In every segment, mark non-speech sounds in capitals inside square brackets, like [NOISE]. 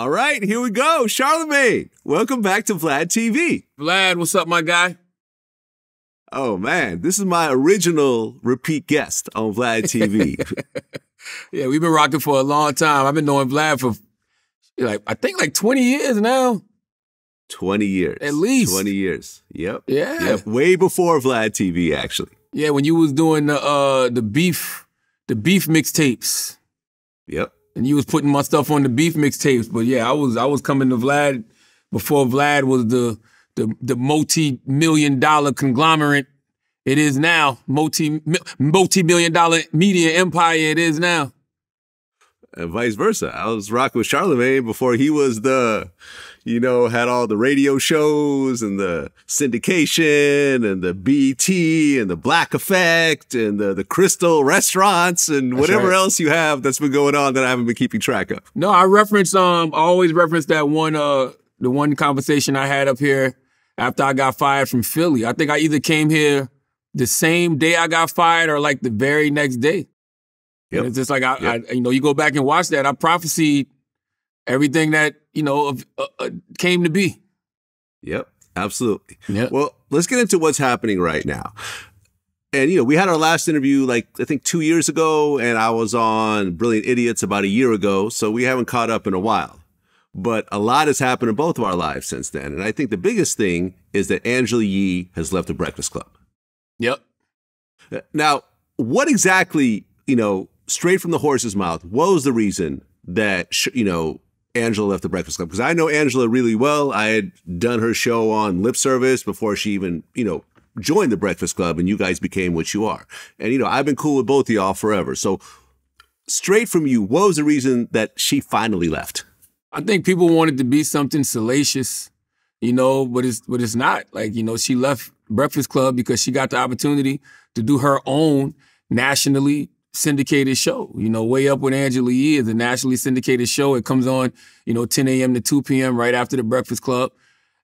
All right, here we go. Charlamagne, welcome back to Vlad TV. Vlad, what's up, my guy? Oh man, this is my original repeat guest on Vlad TV. [LAUGHS] yeah, we've been rocking for a long time. I've been knowing Vlad for like I think like 20 years now. 20 years. At least. 20 years. Yep. Yeah. Yep. Way before Vlad TV, actually. Yeah, when you was doing the uh the beef, the beef mixtapes. Yep and you was putting my stuff on the beef mixtapes. But yeah, I was I was coming to Vlad before Vlad was the the the multi million dollar conglomerate it is now. Multi multi million dollar media empire it is now and vice versa. I was rocking with Charlamagne before he was the, you know, had all the radio shows and the syndication and the BT and the Black Effect and the, the Crystal restaurants and that's whatever right. else you have that's been going on that I haven't been keeping track of. No, I reference, um, I always reference that one, uh, the one conversation I had up here after I got fired from Philly. I think I either came here the same day I got fired or like the very next day. Yep. it's just like I, yep. I, you know, you go back and watch that. I prophesied everything that you know of, uh, uh, came to be. Yep, absolutely. Yep. Well, let's get into what's happening right now. And you know, we had our last interview like I think two years ago, and I was on Brilliant Idiots about a year ago, so we haven't caught up in a while. But a lot has happened in both of our lives since then, and I think the biggest thing is that Angela Yee has left the Breakfast Club. Yep. Now, what exactly you know straight from the horse's mouth, what was the reason that, you know, Angela left the Breakfast Club? Because I know Angela really well. I had done her show on lip service before she even, you know, joined the Breakfast Club and you guys became what you are. And, you know, I've been cool with both of y'all forever. So, straight from you, what was the reason that she finally left? I think people wanted to be something salacious, you know, but it's but it's not. Like, you know, she left Breakfast Club because she got the opportunity to do her own nationally syndicated show. You know, Way Up with Angela Yee is a nationally syndicated show. It comes on, you know, 10 a.m. to 2 p.m. right after the Breakfast Club.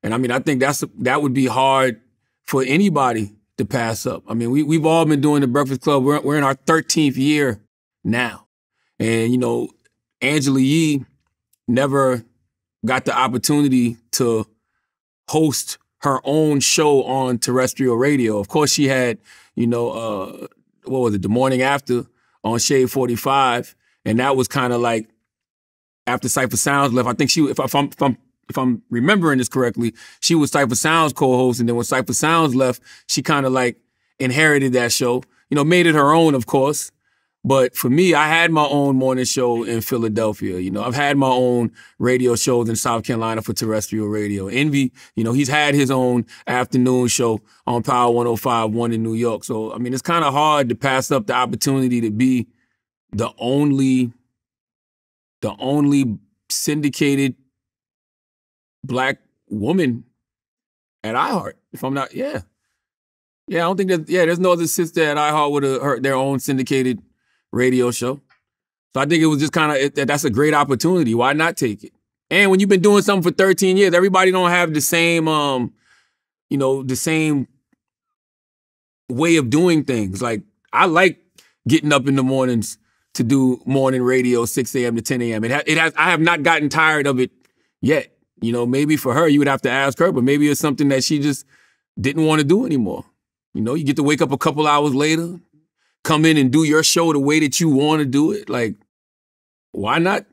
And I mean, I think that's that would be hard for anybody to pass up. I mean, we we've all been doing the Breakfast Club. We're we're in our 13th year now, and you know, Angela Yee never got the opportunity to host her own show on terrestrial radio. Of course, she had, you know, uh, what was it, the morning after on Shade 45. And that was kind of like after Cipha Sounds left. I think she, if, if, I'm, if I'm if I'm remembering this correctly, she was Cipha Sounds co-host, and then when Cipha Sounds left, she kind of like inherited that show. You know, made it her own, of course. But for me, I had my own morning show in Philadelphia. You know, I've had my own radio shows in South Carolina for terrestrial radio. Envy, you know, he's had his own afternoon show on Power 105.1 in New York. So, I mean, it's kind of hard to pass up the opportunity to be the only, the only syndicated black woman at iHeart. If I'm not, yeah. Yeah, I don't think that, yeah, there's no other sister at iHeart with a, hurt their own syndicated radio show. So I think it was just kind of that's a great opportunity. Why not take it? And when you've been doing something for 13 years, everybody don't have the same um, you know, the same way of doing things. Like I like getting up in the mornings to do morning radio, 6 a.m. to 10 a.m. It, ha- it has I have not gotten tired of it yet. You know, maybe for her, you would have to ask her, but maybe it's something that she just didn't want to do anymore. You know, you get to wake up a couple hours later, come in and do your show the way that you want to do it. Like, why not